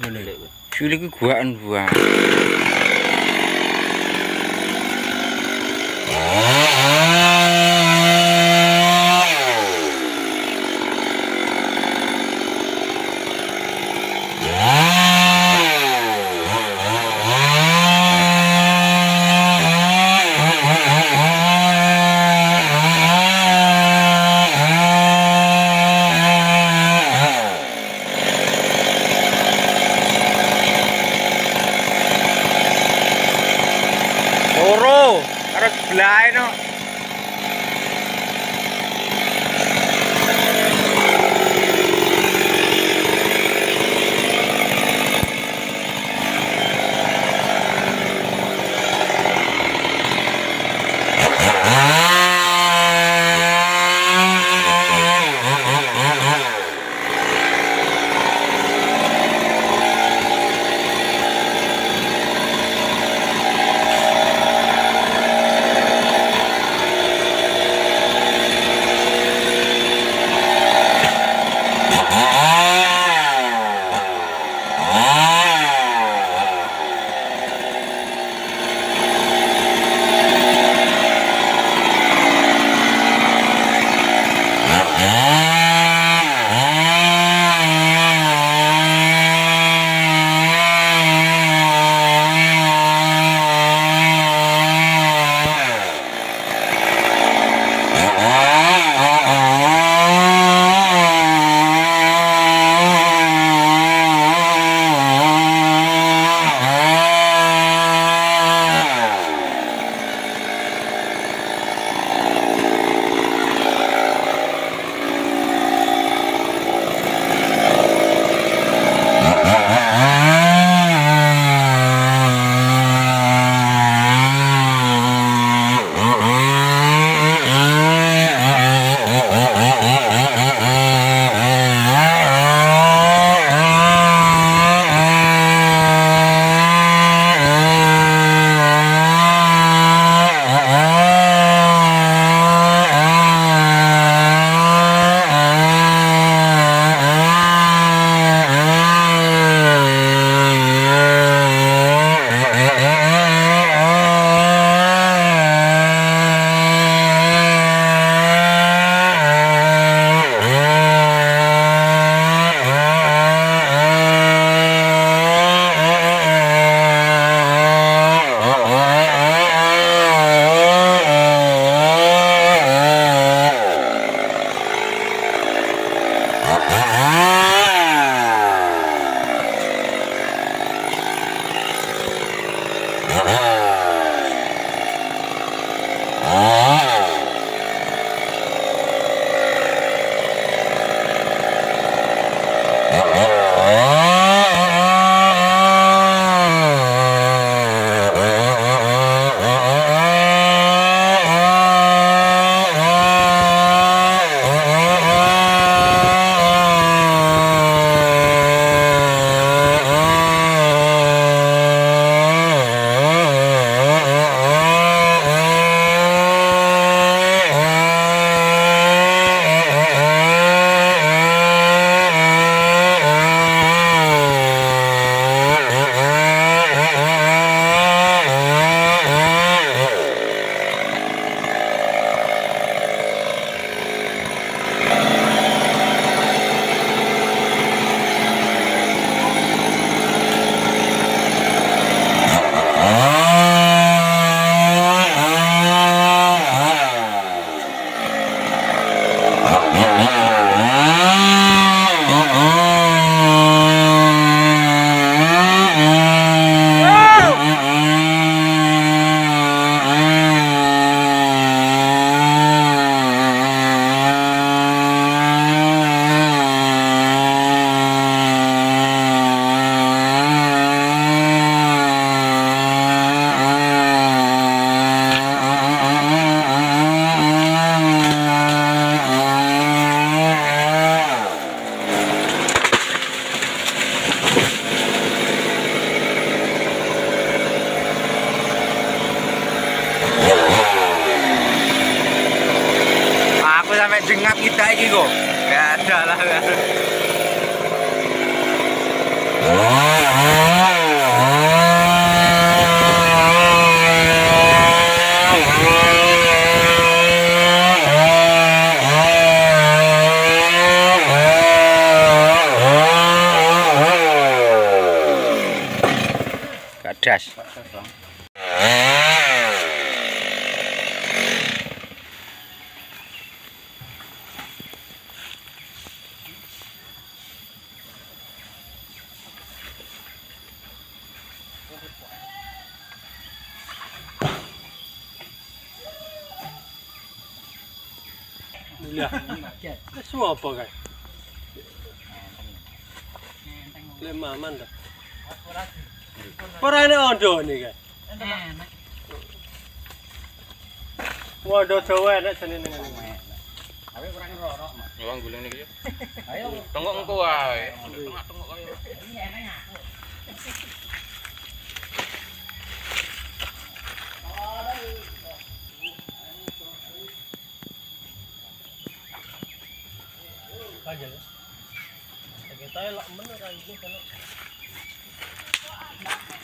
Ngene. Cilik kuwi. Guaan buah. Claro. Gak das. Lah, semua apa kan? Lima man dah. Ora ana ondo ni kan. Waduh cowok ada sini dengan ini. Wong guling niki. Ayo. Tengok engko wae. Tengok-tengok kaya. Aja. Kita elak men ora iki kan. Thank you.